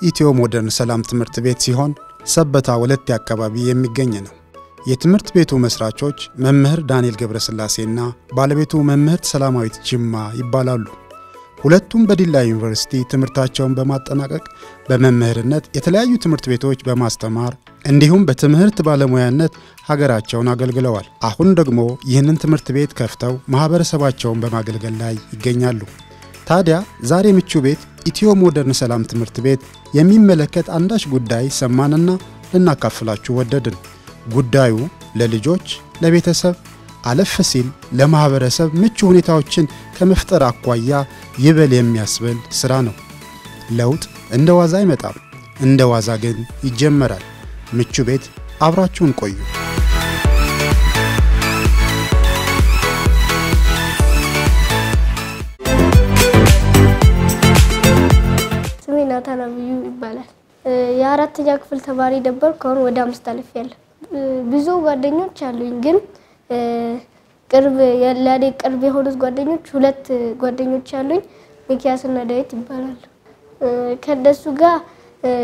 ኢትዮ ሞደርን ሰላም ትምህርት ቤት ሲሆን ሰበታ ወለቴ አካባቢ የሚገኝ ነው። የትምህርት ቤቱ መስራቾች መምህር ዳንኤል ገብረስላሴና ባለቤቱ መምህርት ሰላማዊት ጅማ ይባላሉ። ሁለቱም በዲላ ዩኒቨርሲቲ ትምህርታቸውን በማጠናቀቅ በመምህርነት የተለያዩ ትምህርት ቤቶች በማስተማር እንዲሁም በትምህርት ባለሙያነት ሀገራቸውን አገልግለዋል። አሁን ደግሞ ይህንን ትምህርት ቤት ከፍተው ማህበረሰባቸውን በማገልገል ላይ ይገኛሉ። ታዲያ ዛሬ ምቹ ቤት ኢትዮ ሞደርን ሰላም ትምህርት ቤት የሚመለከት አንዳች ጉዳይ ሰማንና ልናካፍላችሁ ወደድን። ጉዳዩ ለልጆች፣ ለቤተሰብ አለፍ ሲል ለማህበረሰብ ምቹ ሁኔታዎችን ከመፍጠር አኳያ ይበል የሚያስብል ሥራ ነው። ለውጥ እንደ ዋዛ አይመጣም፣ እንደ ዋዛ ግን ይጀመራል። ምቹ ቤት አብራችሁን ቆዩ። የአራተኛ ክፍል ተማሪ ነበር። ከአሁን ወደ አምስት አልፍ ያለ ብዙ ጓደኞች አሉኝ፣ ግን ቅርብ ለእኔ ቅርብ የሆኑት ጓደኞች ሁለት ጓደኞች አሉኝ። ሚኪያስና ዳዊት ይባላሉ። ከእነሱ ጋር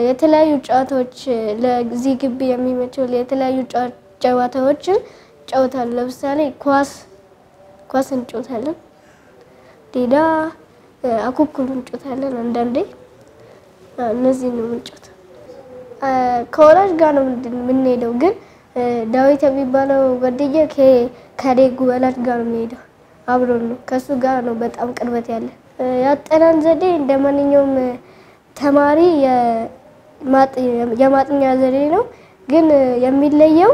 የተለያዩ ጨዋታዎች ለዚህ ግቢ የሚመቸው የተለያዩ ጨዋታዎችን እንጫወታለን። ለምሳሌ ኳስ ኳስ እንጫወታለን። ሌላ አኩኩሉ እንጫወታለን። አንዳንዴ እነዚህ ነው የምንጫወተው። ከወላጅ ጋር ነው የምንሄደው፣ ግን ዳዊት የሚባለው ጓደኛ ከኔ ወላጅ ጋር ነው የሚሄደው። አብሮን ነው ከእሱ ጋር ነው በጣም ቅርበት ያለ። ያጠናን ዘዴ እንደ ማንኛውም ተማሪ የማጥኛ ዘዴ ነው፣ ግን የሚለየው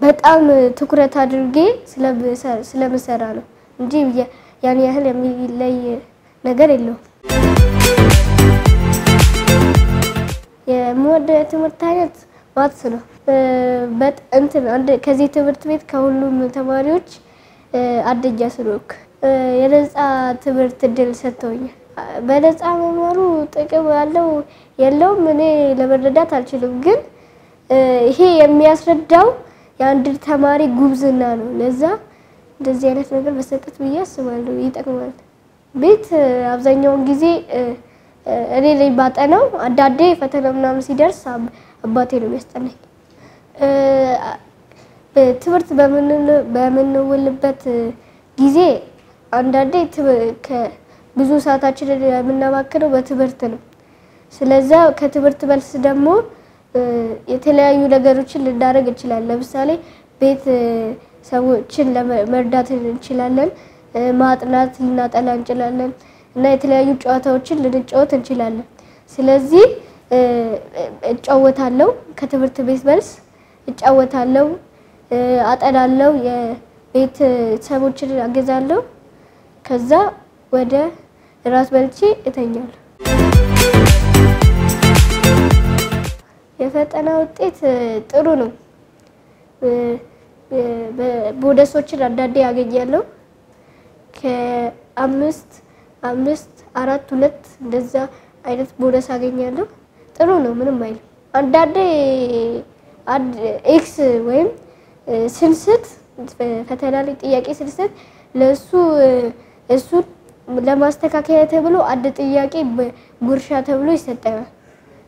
በጣም ትኩረት አድርጌ ስለምሰራ ነው እንጂ ያን ያህል የሚለይ ነገር የለውም። የምወደው የትምህርት አይነት ማትስ ነው። እንትን ከዚህ ትምህርት ቤት ከሁሉም ተማሪዎች አንደኛ ስለሆንኩ የነፃ ትምህርት እድል ሰጥተውኛል። በነፃ መማሩ ጥቅም ያለው የለውም እኔ ለመረዳት አልችልም፣ ግን ይሄ የሚያስረዳው የአንድ ተማሪ ጉብዝና ነው። ለዛ እንደዚህ አይነት ነገር መሰጠት ብዬ አስባለሁ፣ ይጠቅማል። ቤት አብዛኛውን ጊዜ እኔ ላይ ባጠናው አንዳንዴ ፈተና ምናምን ሲደርስ አባቴ ነው የሚያስጠናኝ። ትምህርት በምንውልበት ጊዜ አንዳንዴ ብዙ ሰዓታችንን የምናባክነው በትምህርት ነው። ስለዛ ከትምህርት መልስ ደግሞ የተለያዩ ነገሮችን ልናደርግ እንችላለን። ለምሳሌ ቤት ሰዎችን መርዳት እንችላለን፣ ማጥናት ልናጠና እንችላለን እና የተለያዩ ጨዋታዎችን ልንጫወት እንችላለን። ስለዚህ እጫወታለሁ፣ ከትምህርት ቤት መልስ እጫወታለሁ፣ አጠናለሁ፣ የቤተሰቦችን አገዛለሁ። ከዛ ወደ ራስ በልቼ እተኛለሁ። የፈተና ውጤት ጥሩ ነው። ቦነሶችን አንዳንዴ ያገኛለሁ። ከአምስት አምስት አራት ሁለት እንደዛ አይነት ቦነስ አገኛለሁ። ጥሩ ነው፣ ምንም አይልም። አንዳንዴ X ወይም ስንስት ፈተና ላይ ጥያቄ ስንስት ለእሱ እሱን ለማስተካከያ ተብሎ አንድ ጥያቄ ጉርሻ ተብሎ ይሰጠናል።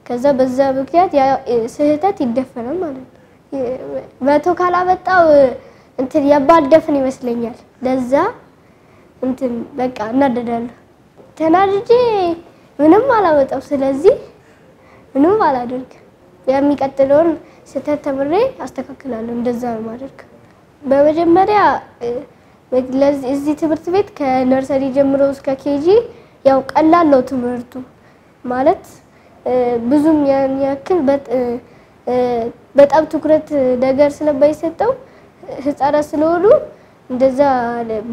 ከዛ በዛ ምክንያት ስህተት ይደፈናል ማለት ነው። መቶ ካላመጣው እንትን የባደፍን ይመስለኛል። ለዛ እንትን በቃ እናደዳለሁ። ተናድጄ ምንም አላመጣው። ስለዚህ ምንም አላደርግም። የሚቀጥለውን ስህተት ተምሬ አስተካክላለሁ። እንደዛ ነው ማደርግ። በመጀመሪያ እዚህ ትምህርት ቤት ከነርሰሪ ጀምሮ እስከ ኬጂ ያው ቀላል ነው ትምህርቱ ማለት ብዙም ያክል በጣም ትኩረት ነገር ስለማይሰጠው ህፃናት ስለሆኑ እንደዛ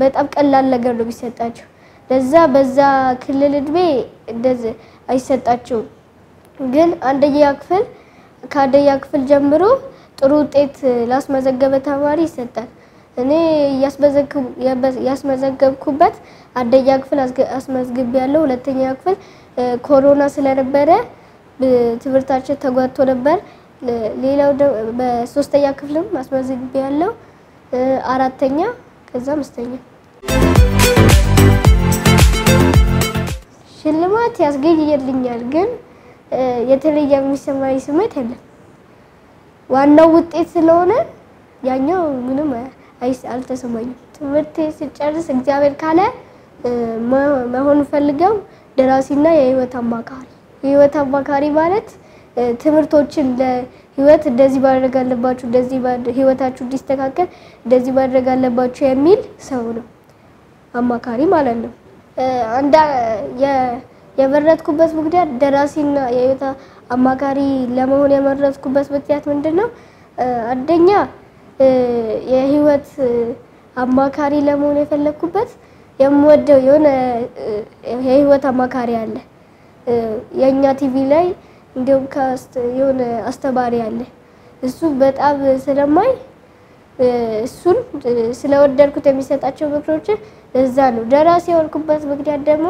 በጣም ቀላል ነገር ነው የሚሰጣቸው። ለዛ በዛ ክልል እድሜ እንደዚህ አይሰጣቸውም። ግን አንደኛ ክፍል ከአንደኛ ክፍል ጀምሮ ጥሩ ውጤት ላስመዘገበ ተማሪ ይሰጣል። እኔ ያስመዘገብኩበት አንደኛ ክፍል አስመዝግቤ ያለው ሁለተኛ ክፍል ኮሮና ስለነበረ ትምህርታችን ተጓቶ ነበር። ሌላው በሶስተኛ ክፍልም አስመዝግቤ ያለው አራተኛ ከዛ አምስተኛ ሽልማት ያስገኝልኛል ግን የተለየ የሚሰማኝ ስሜት የለም። ዋናው ውጤት ስለሆነ ያኛው ምንም አልተሰማኝም። ትምህርት ስጨርስ እግዚአብሔር ካለ መሆን ፈልገው ደራሲና የህይወት አማካሪ። የህይወት አማካሪ ማለት ትምህርቶችን ለህይወት እንደዚህ ማድረግ አለባችሁ፣ እንደዚህ ህይወታችሁ እንዲስተካከል እንደዚህ ማድረግ አለባችሁ የሚል ሰው ነው። አማካሪ ማለት ነው። የመረጥኩበት ምክንያት ደራሲና የህይወት አማካሪ ለመሆን የመረጥኩበት ምክንያት ምንድን ነው? አንደኛ የህይወት አማካሪ ለመሆን የፈለግኩበት የምወደው የሆነ የህይወት አማካሪ አለ የእኛ ቲቪ ላይ እንዲሁም የሆነ አስተማሪ አለ። እሱ በጣም ስለማይ እሱን ስለወደድኩት የሚሰጣቸው ምክሮችን እዛ ነው። ደራሲ የሆንኩበት ምክንያት ደግሞ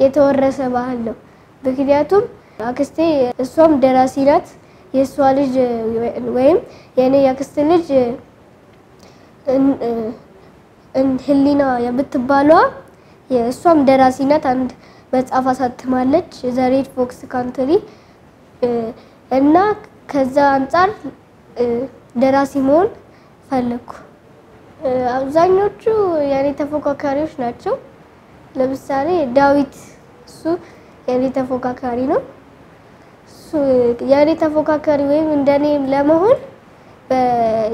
የተወረሰ ባህል ነው። ምክንያቱም አክስቴ እሷም ደራሲ ናት። የእሷ ልጅ ወይም የእኔ የአክስት ልጅ ህሊና የምትባለዋ እሷም ደራሲ ናት። አንድ መጽሐፍ አሳትማለች the red fox country እና ከዛ አንጻር ደራሲ መሆን ፈለግኩ። አብዛኞቹ የኔ ተፎካካሪዎች ናቸው። ለምሳሌ ዳዊት እሱ የኔ ተፎካካሪ ነው። የኔ ተፎካካሪ ወይም እንደኔ ለመሆን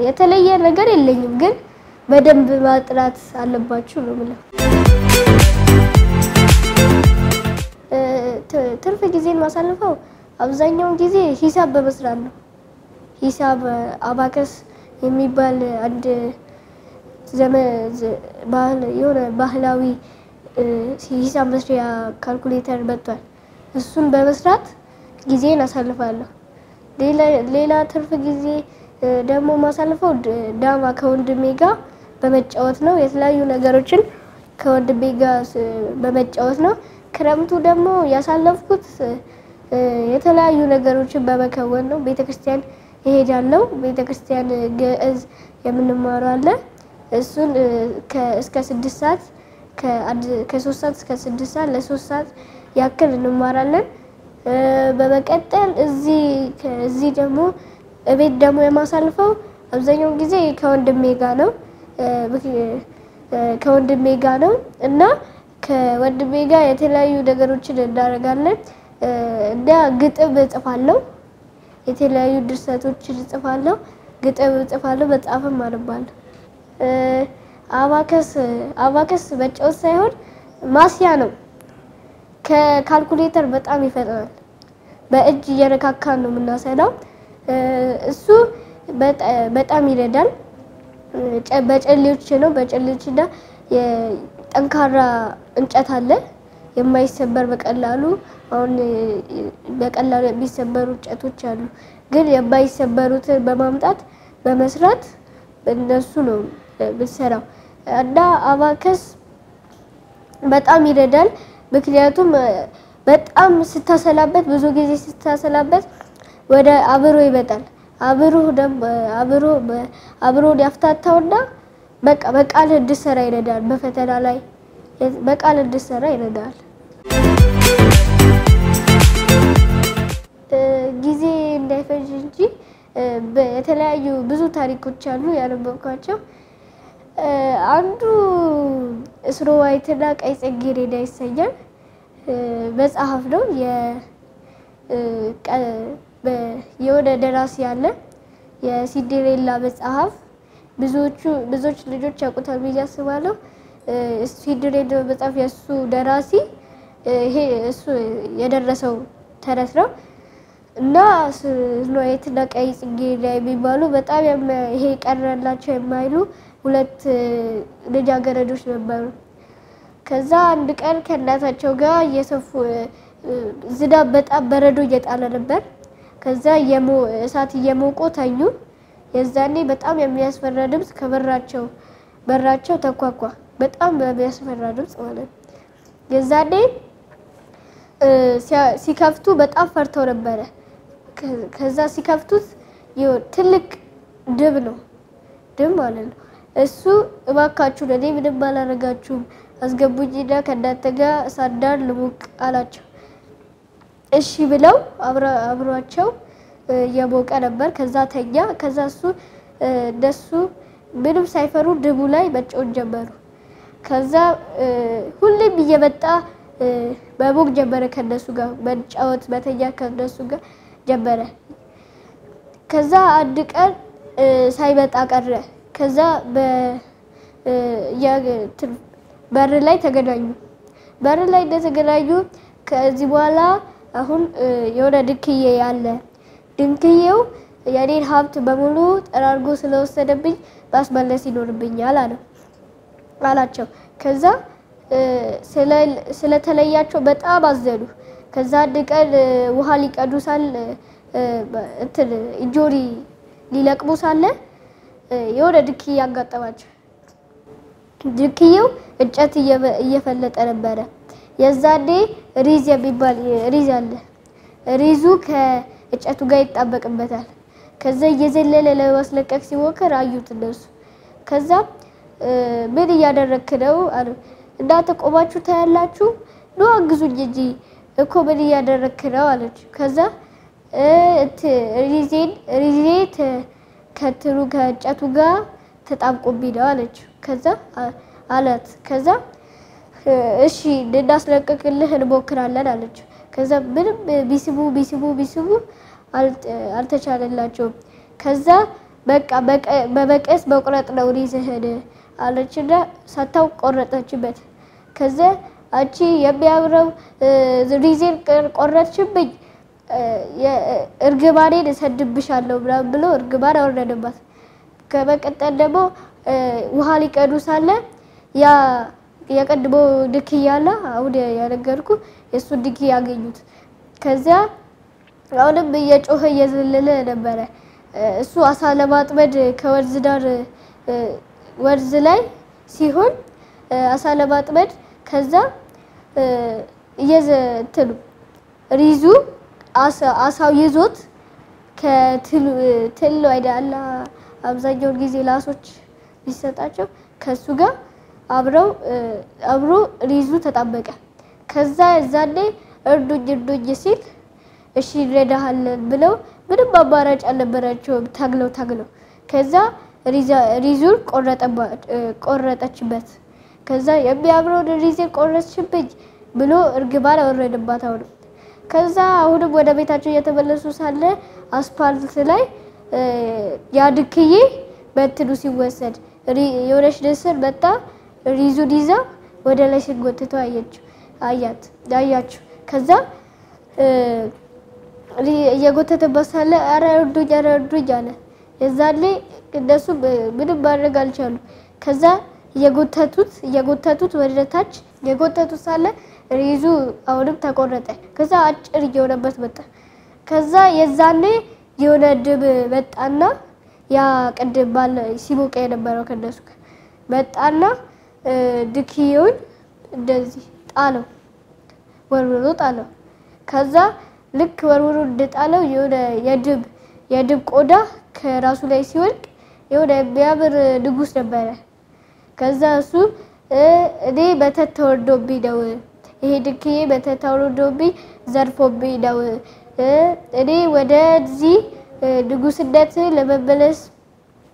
የተለየ ነገር የለኝም፣ ግን በደንብ ማጥናት አለባችሁ ነው የምለው። ትርፍ ጊዜን ማሳልፈው አብዛኛውን ጊዜ ሂሳብ በመስራት ነው። ሂሳብ አባከስ የሚባል አንድ የሆነ ባህላዊ ሂሳብ መስሪያ ካልኩሌተር መጥቷል። እሱን በመስራት ጊዜን አሳልፋለሁ። ሌላ ትርፍ ጊዜ ደግሞ ማሳልፈው ዳማ ከወንድሜ ጋር በመጫወት ነው። የተለያዩ ነገሮችን ከወንድሜ ጋር በመጫወት ነው። ክረምቱ ደግሞ ያሳለፍኩት የተለያዩ ነገሮችን በመከወን ነው። ቤተክርስቲያን እሄዳለሁ። ቤተክርስቲያን ግዕዝ የምንማረው አለ። እሱን እስከ ስድስት ሰዓት ከሶስት ሰዓት እስከ ስድስት ሰዓት ለሶስት ሰዓት ያክል እንማራለን። በመቀጠል እዚህ ደግሞ እቤት ደግሞ የማሳልፈው አብዛኛውን ጊዜ ከወንድሜ ጋር ነው ከወንድሜ ጋር ነው እና ከወንድሜ ጋር የተለያዩ ነገሮችን እናደርጋለን እና ግጥም እጽፋለሁ። የተለያዩ ድርሰቶችን እጽፋለሁ፣ ግጥም እጽፋለሁ፣ መጽሐፍም አነባለሁ። አባከስ አባከስ መጫወት ሳይሆን ማስያ ነው። ከካልኩሌተር በጣም ይፈጥናል። በእጅ እየነካካን ነው የምናሰላው። እሱ በጣም ይረዳል። በጨሌዎች ነው በጨሌዎች እና ጠንካራ እንጨት አለ የማይሰበር በቀላሉ አሁን በቀላሉ የሚሰበሩ እንጨቶች አሉ። ግን የማይሰበሩትን በማምጣት በመስራት እነሱ ነው የምሰራው እና አባከስ በጣም ይረዳል። ምክንያቱም በጣም ስታሰላበት ብዙ ጊዜ ስታሰላበት ወደ አብሮ ይመጣል። አብሮ አብሮ አብሮን ያፍታታውና በቃ በቃል እንድሰራ ይረዳል። በፈተና ላይ በቃል እንድሰራ ይረዳል። ጊዜ እንዳይፈጅ እንጂ የተለያዩ ብዙ ታሪኮች አሉ ያነበብኳቸው። አንዱ ስኖ ዋይትና ቀይ ጽጌረዳ ይሰኛል። መጽሐፍ ነው። የሆነ ደራሲ ያለ የሲንዴሬላ መጽሐፍ ብዙዎቹ ብዙዎች ልጆች ያውቁታል ብዬ አስባለሁ። ሲንዴሬላ መጽሐፍ የእሱ ደራሲ ይሄ እሱ የደረሰው ተረት ነው እና ስኖ ዋይትና ቀይ ጽጌረዳ የሚባሉ በጣም ይሄ ቀረላቸው የማይሉ ሁለት ልጃገረዶች ነበሩ። ከዛ አንድ ቀን ከእናታቸው ጋር እየሰፉ ዝናብ በጣም በረዶ እየጣለ ነበር። ከዛ እሳት እየሞቁ ተኙ። የዛኔ በጣም የሚያስፈራ ድምፅ ከበራቸው በራቸው ተኳኳ። በጣም በሚያስፈራ ድምፅ ማለት የዛኔ ሲከፍቱ በጣም ፈርተው ነበረ። ከዛ ሲከፍቱት ትልቅ ድብ ነው፣ ድብ ማለት ነው። እሱ እባካችሁ ለእኔ ምንም አላረጋችሁም አስገቡኝና ከእናንተ ጋር እሳት ዳር ልሙቅ አላቸው። እሺ ብለው አብሯቸው እየሞቀ ነበር። ከዛ ተኛ። ከዛ እሱ እነሱ ምንም ሳይፈሩ ድቡ ላይ መጫወት ጀመሩ። ከዛ ሁሌም እየመጣ መሞቅ ጀመረ ከነሱ ጋር መጫወት መተኛ ከነሱ ጋር ጀመረ። ከዛ አንድ ቀን ሳይመጣ ቀረ። ከዛ በር ላይ ተገናኙ። በር ላይ እንደተገናኙ ከዚህ በኋላ አሁን የሆነ ድንክዬ ያለ ድንክዬው የኔን ሀብት በሙሉ ጠራርጎ ስለወሰደብኝ ማስመለስ ይኖርብኛል አለው አላቸው። ከዛ ስለተለያቸው በጣም አዘኑ። ከዛ አንድ ቀን ውሃ ሊቀዱ ሳል እንትን እንጆሪ ሊለቅሙ ሳለ የሆነ ድንክዬ ያጋጠማቸው። ድንክዬው እንጨት እየፈለጠ ነበረ። የዛኔ ሪዝ የሚባል ሪዝ አለ። ሪዙ ከእንጨቱ ጋር ይጣበቅበታል። ከዛ እየዘለለ ለማስለቀቅ ሲሞክር አዩት እነሱ። ከዛ ምን እያደረክ ነው አሉ። እናንተ ቆማችሁ ታያላችሁ? ኑ አግዙኝ እንጂ እኮ ምን እያደረክ ነው አለች። ከዛ ሪዜን ሪዜ ከትሩ ከእንጨቱ ጋር ተጣብቆብኝ ነው አለች። ከዛ አላት። ከዛ እሺ እንድናስለቅቅልህ እንሞክራለን አለች። ከዛ ምንም ቢስቡ ቢስቡ ቢስቡ አልተቻለላቸውም። ከዛ በቃ በመቀስ መቁረጥ ነው ሪዝህን አለችና ሳታውቅ ቆረጠችበት። ከዛ አንቺ የሚያምረው ሪዜን ቆረጥሽብኝ፣ እርግማኔን እሰድብሻለሁ ምናምን ብሎ እርግማን አወረደባት። ከመቀጠል ደግሞ ውሃ ሊቀዱ ሳለ ያ የቀድሞ ድክ እያለ አሁን ያነገርኩ የእሱን ድክ ያገኙት። ከዚያ አሁንም እየጮኸ እየዘለለ ነበረ። እሱ አሳ ለማጥመድ ከወንዝ ዳር ወንዝ ላይ ሲሆን አሳ ለማጥመድ ከዛ እየዘትሉ ሪዙ አሳው ይዞት ከትል አይደለ አብዛኛውን ጊዜ ላሶች ቢሰጣቸው ከሱ ጋር አብረው አብሮ ሪዙ ተጣበቀ። ከዛ እዛኔ እርዱኝ እርዱኝ ሲል እሺ እንረዳሃለን ብለው ምንም አማራጭ አልነበራቸውም። ታግለው ታግለው ከዛ ሪዙን ቆረጠችበት። ከዛ የሚያምረውን ሪዜን ቆረጥሽብኝ ብሎ እርግማን አወረደባት። አሁንም ከዛ አሁንም ወደ ቤታቸው እየተመለሱ ሳለ አስፓልት ላይ ያድክዬ በትኑ ሲወሰድ የሆነች ንስር መጣ ሪዙን ይዛ ወደ ላይ ሲጎትተው አየችው አያት አያችሁ። ከዛ እየጎተተበት ሳለ ኧረ እርዱኝ ኧረ እርዱኝ አለ። የዛኔ እነሱ ምንም ማድረግ አልቻሉ። ከዛ እየጎተቱት እየጎተቱት ወደ ታች እየጎተቱት ሳለ ሪዙ አሁንም ተቆረጠ። ከዛ አጭር እየሆነበት መጣ። ከዛ የዛኔ የሆነ ድብ መጣና ያ ቅድም ባለ ሲሞቀ የነበረው ከነሱ መጣና ድክዬውን እንደዚህ ጣለው፣ ወርውሮ ጣለው። ከዛ ልክ ወርውሮ እንደጣለው የሆነ የድብ የድብ ቆዳ ከራሱ ላይ ሲወልቅ የሆነ የሚያምር ንጉሥ ነበረ። ከዛ እሱ እኔ በተት ተወርዶብኝ ነው ይሄ ድክዬ በተት ተወርዶብኝ ዘርፎብኝ ነው እኔ ወደዚህ ንጉስነት ለመመለስ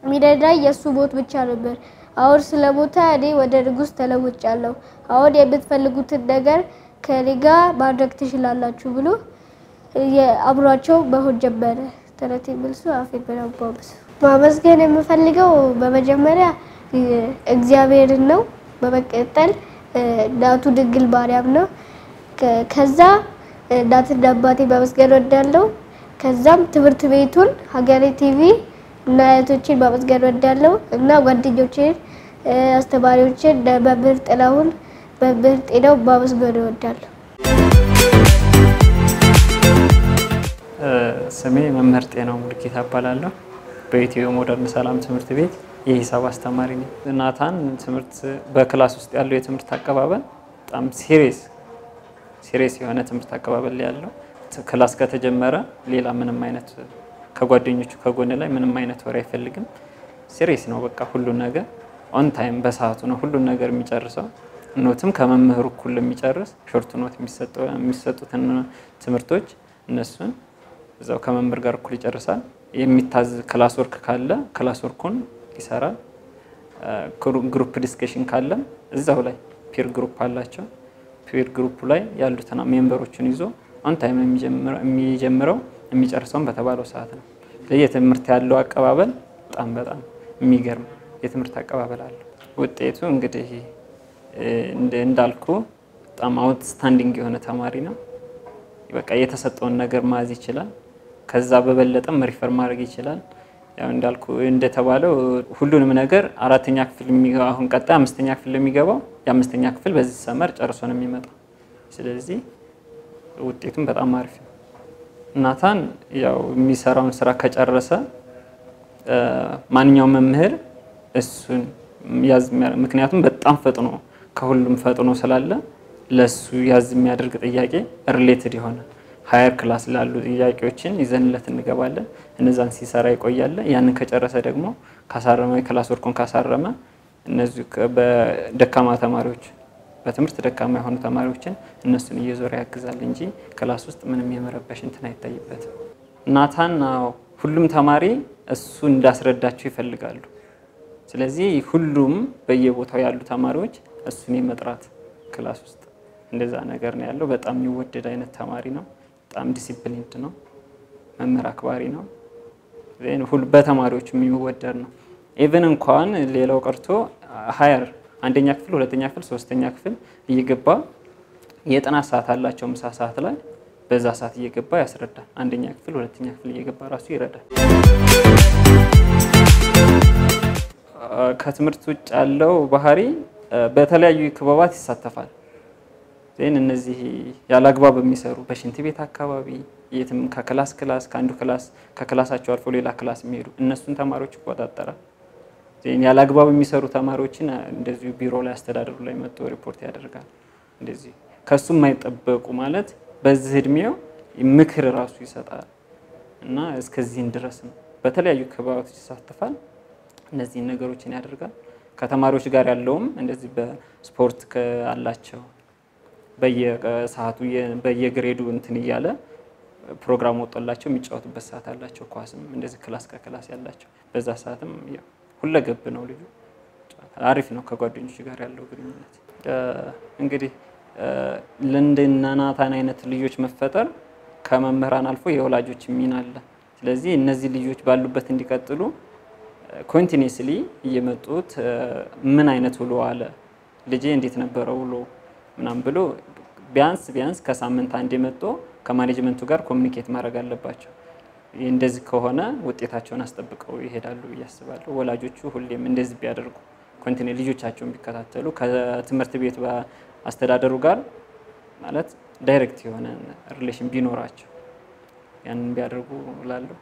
የሚረዳኝ የእሱ ሞት ብቻ ነበር። አሁን ስለሞተ እኔ ወደ ንጉስ ተለውጫለሁ። አሁን የምትፈልጉትን ነገር ከኔ ጋር ማድረግ ትችላላችሁ ብሎ አብሯቸው መሆን ጀመረ። ተረት መልሱ አፌ በናባብስ ማመስገን የምፈልገው በመጀመሪያ እግዚአብሔርን ነው። በመቀጠል እናቱ ድንግል ማርያም ነው። ከዛ እናትና አባቴ ማመስገን ወዳለው ከዛም ትምህርት ቤቱን ሀገሬ ቲቪ እና አያቶችን ማመስገን ወዳለው እና ጓደኞችን፣ አስተማሪዎችን መምህር ጥላሁን፣ መምህር ጤናው ማመስገን እወዳለሁ። ስሜ መምህር ጤናው ሙልጌታ እባላለሁ። በኢትዮ Modern ሰላም ትምህርት ቤት የሂሳብ አስተማሪ ነኝ። ናታን ትምህርት በ class ውስጥ ያለው የትምህርት አቀባበል በጣም serious የሆነ ትምህርት አቀባበል ላይ ያለው class ከተጀመረ ሌላ ምንም አይነት ከጓደኞቹ ከጎን ላይ ምንም አይነት ወሬ አይፈልግም። serious ነው በቃ ሁሉን ነገር on time በሰዓቱ ነው ሁሉን ነገር የሚጨርሰው። note ም ከመምህሩ እኩል የሚጨርስ short note የሚሰጡትን ትምህርቶች እነሱን እዛው ከመምህር ጋር እኩል ይጨርሳል። የሚታዝ class work ካለ class work ኡን ይሰራል። group discussion ካለም እዛው ላይ peer group አላቸው። peer group ላይ ያሉትን member ኦችን ይዞ on time የሚጀምረው የሚጨርሰውን በተባለው ሰዓት ነው። ስለዚህ የትምህርት ያለው አቀባበል በጣም በጣም የሚገርም የትምህርት አቀባበል አለው። ውጤቱ እንግዲህ እንዳልኩ በጣም outstanding የሆነ ተማሪ ነው። በቃ የተሰጠውን ነገር መያዝ ይችላል። ከዛ በበለጠም refer ማድረግ ይችላል። ያው እንዳልኩ እንደተባለው ሁሉንም ነገር አራተኛ ክፍል አሁን ቀጣይ አምስተኛ ክፍል የሚገባው የአምስተኛ ክፍል በዚህ summer ጨርሶ ነው የሚመጣው። ስለዚህ ውጤቱም በጣም አሪፍ ነው። ናታን ያው የሚሰራውን ስራ ከጨረሰ ማንኛውም መምህር እሱን ያዝ ምክንያቱም በጣም ፈጥኖ ከሁሉም ፈጥኖ ስላለ ለሱ ያዝ የሚያደርግ ጥያቄ related የሆነ higher class ላሉ ጥያቄዎችን ይዘንለት እንገባለን። እነዛን ሲሰራ ይቆያል። ያንን ከጨረሰ ደግሞ ካሳረመ class work ኡን ካሳረመ እነዚህ በደካማ ተማሪዎች በትምህርት ደካማ የሆኑ ተማሪዎችን እነሱን እየዞረ ያግዛል እንጂ class ውስጥ ምንም የመረበሽ እንትን አይታይበትም። ናታን ሁሉም ተማሪ እሱ እንዲያስረዳቸው ይፈልጋሉ። ስለዚህ ሁሉም በየቦታው ያሉ ተማሪዎች እሱን የመጥራት class ውስጥ እንደዛ ነገር ነው ያለው። በጣም የሚወደድ አይነት ተማሪ ነው። በጣም disciplined ነው። መምህር አክባሪ ነው። በተማሪዎቹ የሚወደድ ነው። even እንኳን ሌላው ቀርቶ higher አንደኛ ክፍል፣ ሁለተኛ ክፍል፣ ሶስተኛ ክፍል እየገባ የጥናት ሰዓት አላቸው ምሳ ሰዓት ላይ በዛ ሰዓት እየገባ ያስረዳል። አንደኛ ክፍል፣ ሁለተኛ ክፍል እየገባ ራሱ ይረዳል። ከትምህርት ውጭ ያለው ባህሪ በተለያዩ ክበባት ይሳተፋል። then እነዚህ ያለአግባብ የሚሰሩ በሽንት ቤት አካባቢ የትም ከ class class ከአንዱ class ከ class ኣቸው አልፎ ሌላ class የሚሄዱ እነሱን ተማሪዎች ይቆጣጠራል። then ያለአግባብ የሚሰሩ ተማሪዎችን እንደዚሁ ቢሮ ላይ አስተዳደሩ ላይ መጥቶ ሪፖርት ያደርጋል። እንደዚህ ከሱ የማይጠበቁ ማለት በዚህ እድሜው ምክር ራሱ ይሰጣል እና እስከዚህን ድረስ ነው። በተለያዩ ክበባት ይሳተፋል። እነዚህን ነገሮችን ያደርጋል። ከተማሪዎች ጋር ያለውም እንደዚህ በስፖርት አላቸው በየሰዓቱ በየ grade ኡ እንትን እያለ ፕሮግራም ወጥቶላቸው የሚጫወቱበት ሰዓት አላቸው። ኳስም እንደዚህ class ከ class ያላቸው በዛ ሰዓትም ሁለገብ ነው ልጁ። አሪፍ ነው ከጓደኞች ጋር ያለው ግንኙነት። እንግዲህ ለእነ ናታን አይነት ልጆች መፈጠር ከመምህራን አልፎ የወላጆች ሚና አለ። ስለዚህ እነዚህ ልጆች ባሉበት እንዲቀጥሉ continuously እየመጡት ምን አይነት ውሎ አለ ልጄ እንዴት ነበረ ውሎ ምናምን ብሎ ቢያንስ ቢያንስ ከሳምንት አንድ የመጦ ከ management ኡ ጋር communicate ማድረግ አለባቸው። እንደዚህ ከሆነ ውጤታቸውን አስጠብቀው ይሄዳሉ ብዬ አስባለሁ። ወላጆቹ ሁሌም እንደዚህ ቢያደርጉ continue ልጆቻቸውን ቢከታተሉ ከትምህርት ቤት አስተዳደሩ ጋር ማለት direct የሆነ relation ቢኖራቸው ያንን ቢያደርጉ እላለሁ።